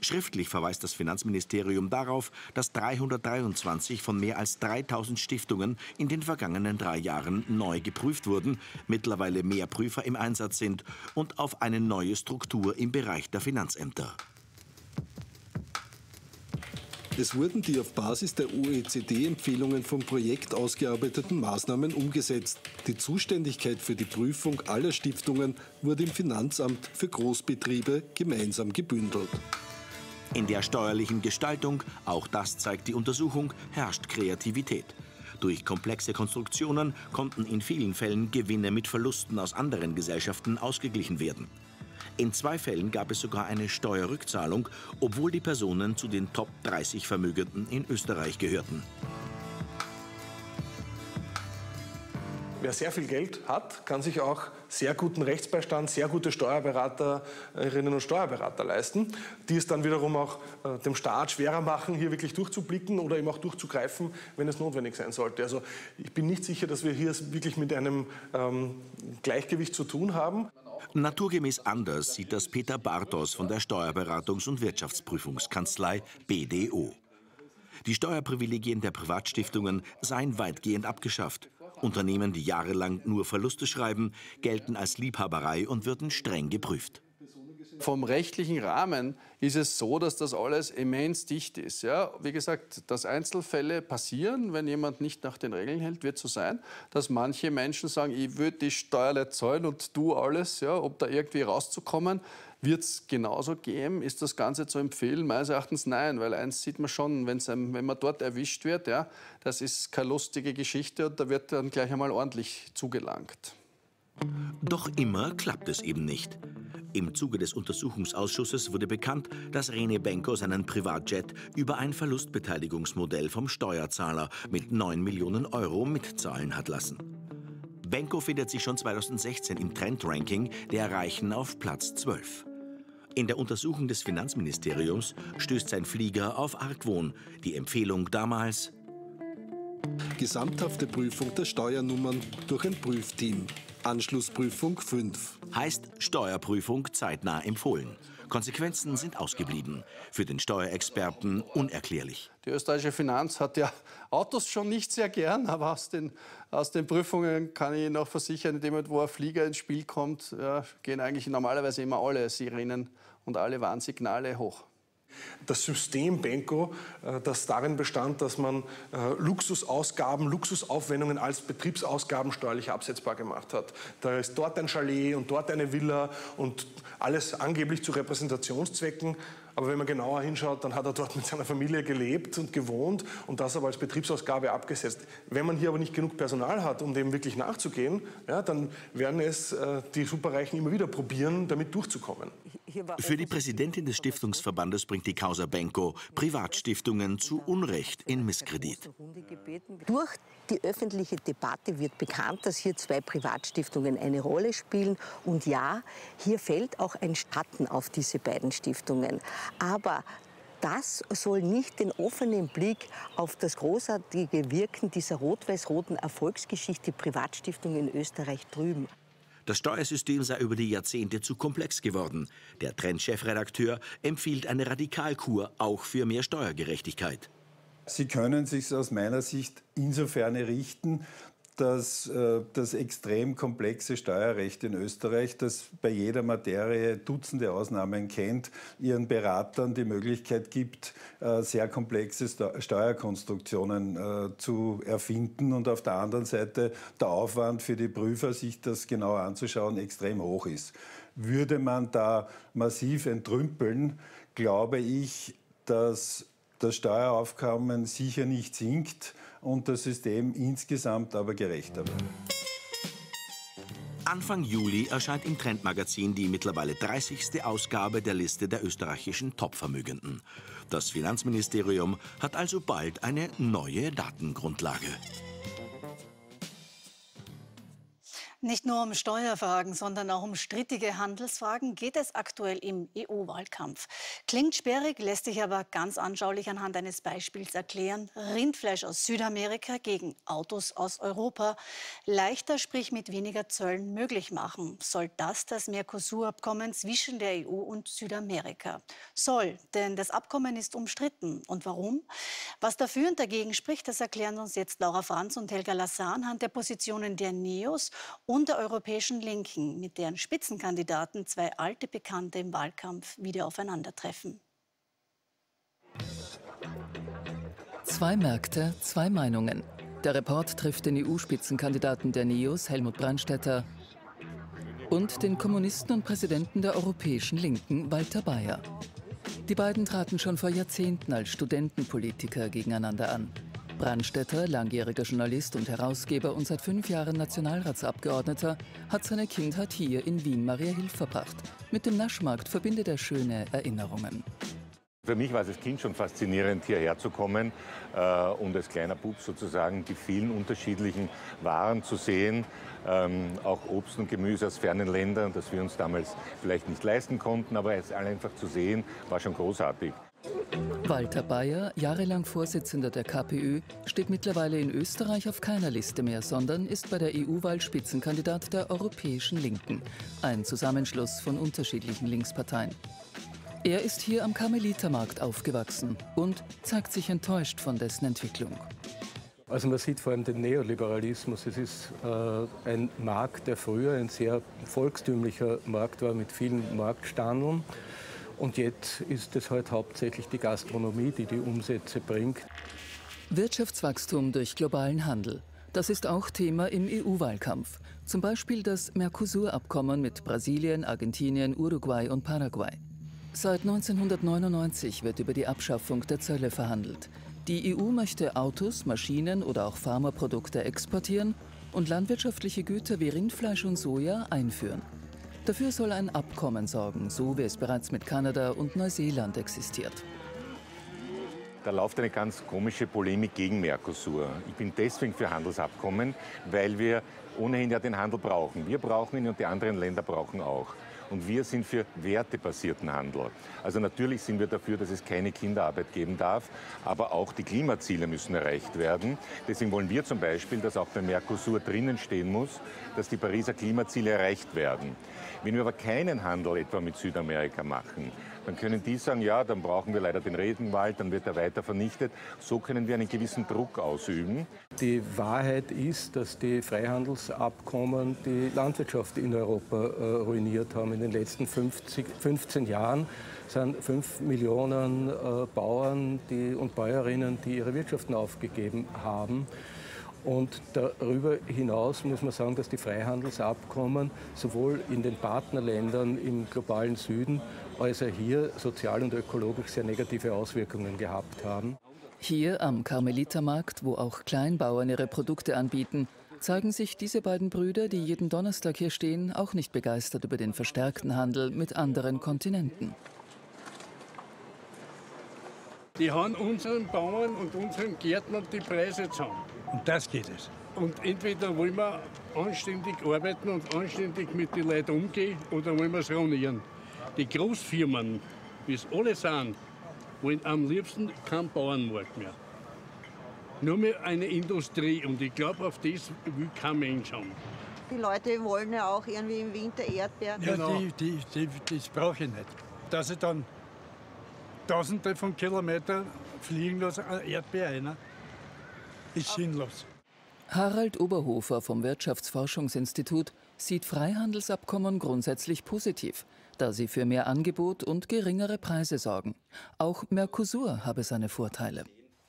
Schriftlich verweist das Finanzministerium darauf, dass 323 von mehr als 3000 Stiftungen in den vergangenen drei Jahren neu geprüft wurden, mittlerweile mehr Prüfer im Einsatz sind und auf eine neue Struktur im Bereich der Finanzämter. Es wurden die auf Basis der OECD-Empfehlungen vom Projekt ausgearbeiteten Maßnahmen umgesetzt. Die Zuständigkeit für die Prüfung aller Stiftungen wurde im Finanzamt für Großbetriebe gemeinsam gebündelt. In der steuerlichen Gestaltung, auch das zeigt die Untersuchung, herrscht Kreativität. Durch komplexe Konstruktionen konnten in vielen Fällen Gewinne mit Verlusten aus anderen Gesellschaften ausgeglichen werden. In zwei Fällen gab es sogar eine Steuerrückzahlung, obwohl die Personen zu den Top 30 Vermögenden in Österreich gehörten. Wer sehr viel Geld hat, kann sich auch sehr guten Rechtsbeistand, sehr gute Steuerberaterinnen und Steuerberater leisten, die es dann wiederum auch äh, dem Staat schwerer machen, hier wirklich durchzublicken oder eben auch durchzugreifen, wenn es notwendig sein sollte. Also ich bin nicht sicher, dass wir hier wirklich mit einem ähm, Gleichgewicht zu tun haben. Naturgemäß anders sieht das Peter Bartos von der Steuerberatungs- und Wirtschaftsprüfungskanzlei BDO. Die Steuerprivilegien der Privatstiftungen seien weitgehend abgeschafft. Unternehmen, die jahrelang nur Verluste schreiben, gelten als Liebhaberei und würden streng geprüft. Vom rechtlichen Rahmen ist es so, dass das alles immens dicht ist. Ja, wie gesagt, dass Einzelfälle passieren, wenn jemand nicht nach den Regeln hält, wird so sein, dass manche Menschen sagen, ich würde die Steuer nicht zahlen und du alles, ja, ob da irgendwie rauszukommen. Wird es genauso geben? Ist das Ganze zu empfehlen? Meines Erachtens nein, weil eins sieht man schon, einem, wenn man dort erwischt wird, ja, das ist keine lustige Geschichte und da wird dann gleich einmal ordentlich zugelangt. Doch immer klappt es eben nicht. Im Zuge des Untersuchungsausschusses wurde bekannt, dass Rene Benko seinen Privatjet über ein Verlustbeteiligungsmodell vom Steuerzahler mit 9 Millionen Euro mitzahlen hat lassen. Benko findet sich schon 2016 im Trendranking der Reichen auf Platz 12. In der Untersuchung des Finanzministeriums stößt sein Flieger auf Argwohn. Die Empfehlung damals Gesamthafte Prüfung der Steuernummern durch ein Prüfteam. Anschlussprüfung 5. Heißt Steuerprüfung zeitnah empfohlen. Konsequenzen sind ausgeblieben. Für den Steuerexperten unerklärlich. Die österreichische Finanz hat ja Autos schon nicht sehr gern, aber aus den, aus den Prüfungen kann ich Ihnen auch versichern, in dem Moment, wo ein Flieger ins Spiel kommt, ja, gehen eigentlich normalerweise immer alle Sirenen und alle Warnsignale hoch. Das System Benko, äh, das darin bestand, dass man äh, Luxusausgaben, Luxusaufwendungen als Betriebsausgaben steuerlich absetzbar gemacht hat. Da ist dort ein Chalet und dort eine Villa und alles angeblich zu Repräsentationszwecken. Aber wenn man genauer hinschaut, dann hat er dort mit seiner Familie gelebt und gewohnt und das aber als Betriebsausgabe abgesetzt. Wenn man hier aber nicht genug Personal hat, um dem wirklich nachzugehen, ja, dann werden es äh, die Superreichen immer wieder probieren, damit durchzukommen. Für die Präsidentin des Stiftungsverbandes bringt die Causa Benko Privatstiftungen zu Unrecht in Misskredit. Durch die öffentliche Debatte wird bekannt, dass hier zwei Privatstiftungen eine Rolle spielen. Und ja, hier fällt auch ein Schatten auf diese beiden Stiftungen. Aber das soll nicht den offenen Blick auf das großartige Wirken dieser rot-weiß-roten Erfolgsgeschichte Privatstiftung in Österreich trüben. Das Steuersystem sei über die Jahrzehnte zu komplex geworden. Der Trend-Chefredakteur empfiehlt eine Radikalkur auch für mehr Steuergerechtigkeit. Sie können sich aus meiner Sicht insofern richten, dass äh, das extrem komplexe Steuerrecht in Österreich, das bei jeder Materie Dutzende Ausnahmen kennt, ihren Beratern die Möglichkeit gibt, äh, sehr komplexe Steuerkonstruktionen äh, zu erfinden und auf der anderen Seite der Aufwand für die Prüfer, sich das genau anzuschauen, extrem hoch ist. Würde man da massiv entrümpeln, glaube ich, dass das Steueraufkommen sicher nicht sinkt und das System insgesamt aber gerechter wird. Anfang Juli erscheint im Trendmagazin die mittlerweile 30. Ausgabe der Liste der österreichischen Topvermögenden. Das Finanzministerium hat also bald eine neue Datengrundlage. Nicht nur um Steuerfragen, sondern auch um strittige Handelsfragen geht es aktuell im EU-Wahlkampf. Klingt sperrig, lässt sich aber ganz anschaulich anhand eines Beispiels erklären. Rindfleisch aus Südamerika gegen Autos aus Europa. Leichter, sprich mit weniger Zöllen möglich machen. Soll das das Mercosur-Abkommen zwischen der EU und Südamerika? Soll, denn das Abkommen ist umstritten. Und warum? Was dafür und dagegen spricht, das erklären uns jetzt Laura Franz und Helga Lassan anhand der Positionen der NEOS und der Europäischen Linken, mit deren Spitzenkandidaten zwei alte Bekannte im Wahlkampf wieder aufeinandertreffen. Zwei Märkte, zwei Meinungen. Der Report trifft den EU-Spitzenkandidaten der NEOS, Helmut Brandstätter, und den Kommunisten und Präsidenten der Europäischen Linken, Walter Bayer. Die beiden traten schon vor Jahrzehnten als Studentenpolitiker gegeneinander an. Brandstätter, langjähriger Journalist und Herausgeber und seit fünf Jahren Nationalratsabgeordneter, hat seine Kindheit hier in Wien-Mariahilf verbracht. Mit dem Naschmarkt verbindet er schöne Erinnerungen. Für mich war es als Kind schon faszinierend, hierher zu kommen äh, und als kleiner Bub sozusagen die vielen unterschiedlichen Waren zu sehen, ähm, auch Obst und Gemüse aus fernen Ländern, das wir uns damals vielleicht nicht leisten konnten, aber es einfach zu sehen, war schon großartig. Walter Bayer, jahrelang Vorsitzender der KPÖ, steht mittlerweile in Österreich auf keiner Liste mehr, sondern ist bei der EU-Wahl Spitzenkandidat der Europäischen Linken, ein Zusammenschluss von unterschiedlichen Linksparteien. Er ist hier am Karmelitermarkt aufgewachsen und zeigt sich enttäuscht von dessen Entwicklung. Also man sieht vor allem den Neoliberalismus. Es ist äh, ein Markt, der früher ein sehr volkstümlicher Markt war mit vielen Marktstandeln. Und jetzt ist es halt hauptsächlich die Gastronomie, die die Umsätze bringt. Wirtschaftswachstum durch globalen Handel. Das ist auch Thema im EU-Wahlkampf. Zum Beispiel das Mercosur-Abkommen mit Brasilien, Argentinien, Uruguay und Paraguay. Seit 1999 wird über die Abschaffung der Zölle verhandelt. Die EU möchte Autos, Maschinen oder auch Pharmaprodukte exportieren und landwirtschaftliche Güter wie Rindfleisch und Soja einführen. Dafür soll ein Abkommen sorgen, so wie es bereits mit Kanada und Neuseeland existiert. Da läuft eine ganz komische Polemik gegen Mercosur. Ich bin deswegen für Handelsabkommen, weil wir ohnehin ja den Handel brauchen. Wir brauchen ihn und die anderen Länder brauchen auch. Und wir sind für wertebasierten Handel. Also natürlich sind wir dafür, dass es keine Kinderarbeit geben darf, aber auch die Klimaziele müssen erreicht werden. Deswegen wollen wir zum Beispiel, dass auch bei Mercosur drinnen stehen muss, dass die Pariser Klimaziele erreicht werden. Wenn wir aber keinen Handel etwa mit Südamerika machen, dann können die sagen, ja, dann brauchen wir leider den Regenwald, dann wird er weiter vernichtet. So können wir einen gewissen Druck ausüben. Die Wahrheit ist, dass die Freihandelsabkommen die Landwirtschaft in Europa äh, ruiniert haben. In den letzten 50, 15 Jahren sind 5 Millionen äh, Bauern die, und Bäuerinnen, die ihre Wirtschaften aufgegeben haben. Und darüber hinaus muss man sagen, dass die Freihandelsabkommen sowohl in den Partnerländern im globalen Süden als auch hier sozial und ökologisch sehr negative Auswirkungen gehabt haben. Hier am Karmelitermarkt, wo auch Kleinbauern ihre Produkte anbieten, zeigen sich diese beiden Brüder, die jeden Donnerstag hier stehen, auch nicht begeistert über den verstärkten Handel mit anderen Kontinenten. Die haben unseren Bauern und unseren Gärtnern die Preise zusammen. Und das geht es. Und entweder wollen wir anständig arbeiten und anständig mit den Leuten umgehen oder wollen wir es ruinieren. Die Großfirmen, wie es alle sind, wollen am liebsten keinen Bauernmarkt mehr. Nur mehr eine Industrie und ich glaube, auf das will kein Mensch haben. Die Leute wollen ja auch irgendwie im Winter Erdbeeren. Ja, genau. die, die, die, das brauche ich nicht. Dass ich dann tausende von Kilometern fliegen lasse, Erdbeer rein ist sinnlos. Harald Oberhofer vom Wirtschaftsforschungsinstitut sieht Freihandelsabkommen grundsätzlich positiv, da sie für mehr Angebot und geringere Preise sorgen. Auch Mercosur habe seine Vorteile.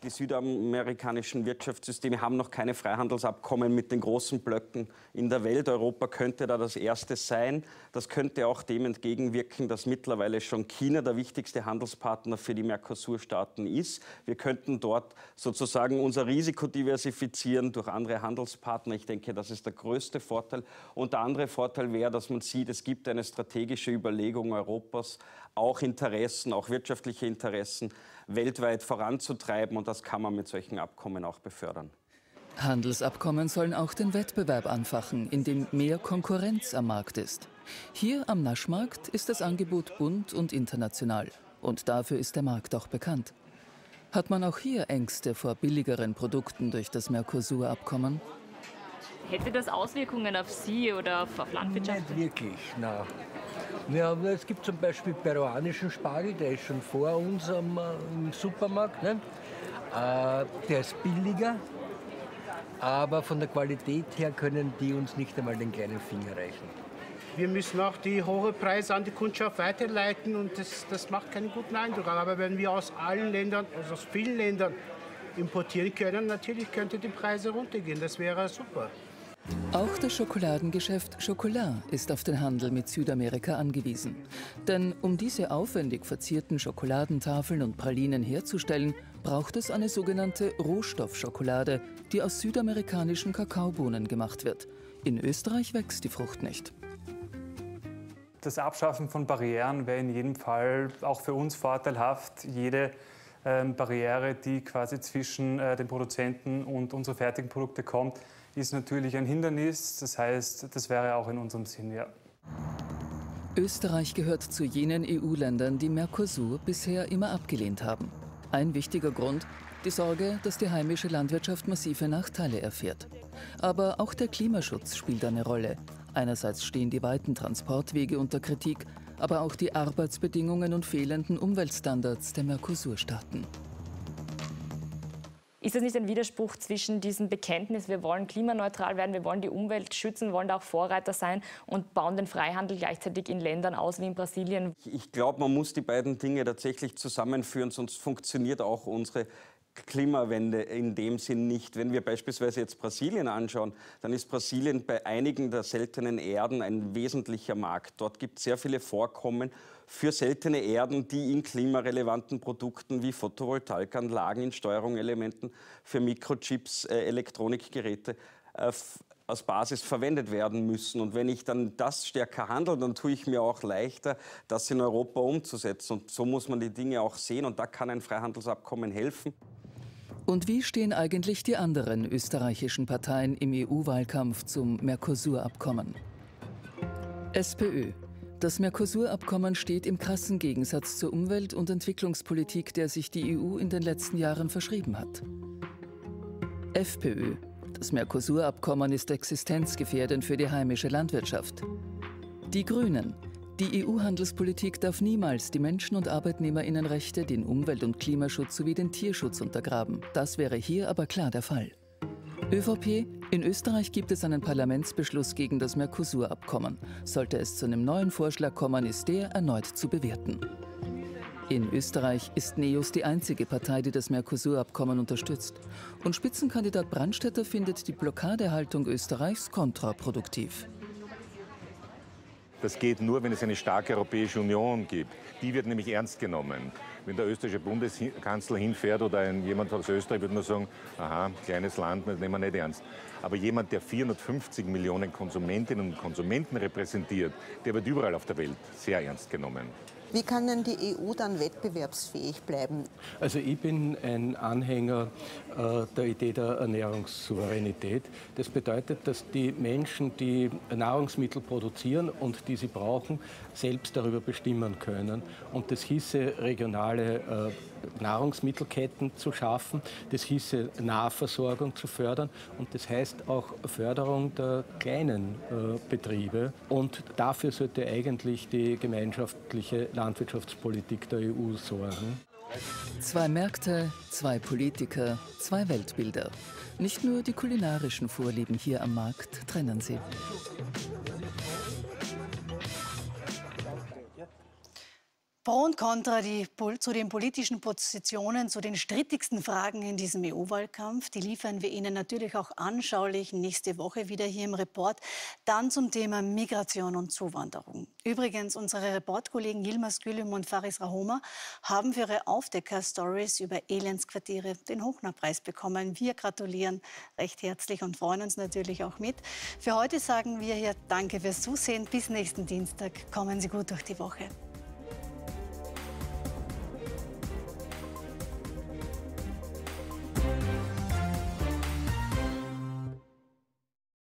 Die südamerikanischen Wirtschaftssysteme haben noch keine Freihandelsabkommen mit den großen Blöcken in der Welt. Europa könnte da das erste sein. Das könnte auch dem entgegenwirken, dass mittlerweile schon China der wichtigste Handelspartner für die Mercosur-Staaten ist. Wir könnten dort sozusagen unser Risiko diversifizieren durch andere Handelspartner. Ich denke, das ist der größte Vorteil. Und der andere Vorteil wäre, dass man sieht, es gibt eine strategische Überlegung Europas, auch Interessen, auch wirtschaftliche Interessen weltweit voranzutreiben. Und das kann man mit solchen Abkommen auch befördern. Handelsabkommen sollen auch den Wettbewerb anfachen, indem mehr Konkurrenz am Markt ist. Hier am Naschmarkt ist das Angebot bunt und international. Und dafür ist der Markt auch bekannt. Hat man auch hier Ängste vor billigeren Produkten durch das Mercosur-Abkommen? Hätte das Auswirkungen auf Sie oder auf, auf Landwirtschaft? Nicht wirklich, nein. Ja, es gibt zum Beispiel peruanischen Spargel, der ist schon vor uns am, im Supermarkt. Ne? Äh, der ist billiger, aber von der Qualität her können die uns nicht einmal den kleinen Finger reichen. Wir müssen auch die hohen Preise an die Kundschaft weiterleiten und das, das macht keinen guten Eindruck. Aber wenn wir aus allen Ländern, also aus vielen Ländern importieren können, natürlich könnte die Preise runtergehen. Das wäre super. Auch das Schokoladengeschäft Chocolat ist auf den Handel mit Südamerika angewiesen. Denn um diese aufwendig verzierten Schokoladentafeln und Pralinen herzustellen, braucht es eine sogenannte Rohstoffschokolade, die aus südamerikanischen Kakaobohnen gemacht wird. In Österreich wächst die Frucht nicht. Das Abschaffen von Barrieren wäre in jedem Fall auch für uns vorteilhaft. Jede ähm, Barriere, die quasi zwischen äh, den Produzenten und unsere fertigen Produkte kommt, ist natürlich ein Hindernis. Das heißt, das wäre auch in unserem Sinn, ja. Österreich gehört zu jenen EU-Ländern, die Mercosur bisher immer abgelehnt haben. Ein wichtiger Grund, die Sorge, dass die heimische Landwirtschaft massive Nachteile erfährt. Aber auch der Klimaschutz spielt eine Rolle. Einerseits stehen die weiten Transportwege unter Kritik, aber auch die Arbeitsbedingungen und fehlenden Umweltstandards der Mercosur-Staaten. Ist das nicht ein Widerspruch zwischen diesem Bekenntnis, wir wollen klimaneutral werden, wir wollen die Umwelt schützen, wollen da auch Vorreiter sein und bauen den Freihandel gleichzeitig in Ländern aus wie in Brasilien? Ich glaube, man muss die beiden Dinge tatsächlich zusammenführen, sonst funktioniert auch unsere Klimawende in dem Sinn nicht. Wenn wir beispielsweise jetzt Brasilien anschauen, dann ist Brasilien bei einigen der seltenen Erden ein wesentlicher Markt. Dort gibt es sehr viele Vorkommen für seltene Erden, die in klimarelevanten Produkten wie Photovoltaikanlagen, in Steuerungselementen, für Mikrochips, äh, Elektronikgeräte äh, als Basis verwendet werden müssen. Und wenn ich dann das stärker handle, dann tue ich mir auch leichter, das in Europa umzusetzen. Und so muss man die Dinge auch sehen. Und da kann ein Freihandelsabkommen helfen. Und wie stehen eigentlich die anderen österreichischen Parteien im EU-Wahlkampf zum Mercosur-Abkommen? SPÖ das Mercosur-Abkommen steht im krassen Gegensatz zur Umwelt- und Entwicklungspolitik, der sich die EU in den letzten Jahren verschrieben hat. FPÖ. Das Mercosur-Abkommen ist existenzgefährdend für die heimische Landwirtschaft. Die Grünen. Die EU-Handelspolitik darf niemals die Menschen- und Arbeitnehmerinnenrechte, den Umwelt- und Klimaschutz sowie den Tierschutz untergraben. Das wäre hier aber klar der Fall. ÖVP, in Österreich gibt es einen Parlamentsbeschluss gegen das Mercosur-Abkommen. Sollte es zu einem neuen Vorschlag kommen, ist der erneut zu bewerten. In Österreich ist NEOS die einzige Partei, die das Mercosur-Abkommen unterstützt. Und Spitzenkandidat Brandstätter findet die Blockadehaltung Österreichs kontraproduktiv. Das geht nur, wenn es eine starke Europäische Union gibt. Die wird nämlich ernst genommen. Wenn der österreichische Bundeskanzler hinfährt oder ein, jemand aus Österreich, würde man sagen, aha, kleines Land, das nehmen wir nicht ernst. Aber jemand, der 450 Millionen Konsumentinnen und Konsumenten repräsentiert, der wird überall auf der Welt sehr ernst genommen. Wie kann denn die EU dann wettbewerbsfähig bleiben? Also ich bin ein Anhänger äh, der Idee der Ernährungssouveränität. Das bedeutet, dass die Menschen, die Nahrungsmittel produzieren und die sie brauchen, selbst darüber bestimmen können. Und das hieße regionale äh, Nahrungsmittelketten zu schaffen, das hieße Nahversorgung zu fördern und das heißt auch Förderung der kleinen äh, Betriebe. Und dafür sollte eigentlich die gemeinschaftliche Landwirtschaftspolitik der EU sorgen. Zwei Märkte, zwei Politiker, zwei Weltbilder. Nicht nur die kulinarischen Vorlieben hier am Markt trennen sie. Pro und Contra die, zu den politischen Positionen, zu den strittigsten Fragen in diesem EU-Wahlkampf. Die liefern wir Ihnen natürlich auch anschaulich nächste Woche wieder hier im Report. Dann zum Thema Migration und Zuwanderung. Übrigens, unsere Reportkollegen Yilmaz Gülüm und Faris Rahoma haben für ihre Aufdecker-Stories über Elendsquartiere den Hochner-Preis bekommen. Wir gratulieren recht herzlich und freuen uns natürlich auch mit. Für heute sagen wir hier Danke fürs Zusehen. Bis nächsten Dienstag. Kommen Sie gut durch die Woche.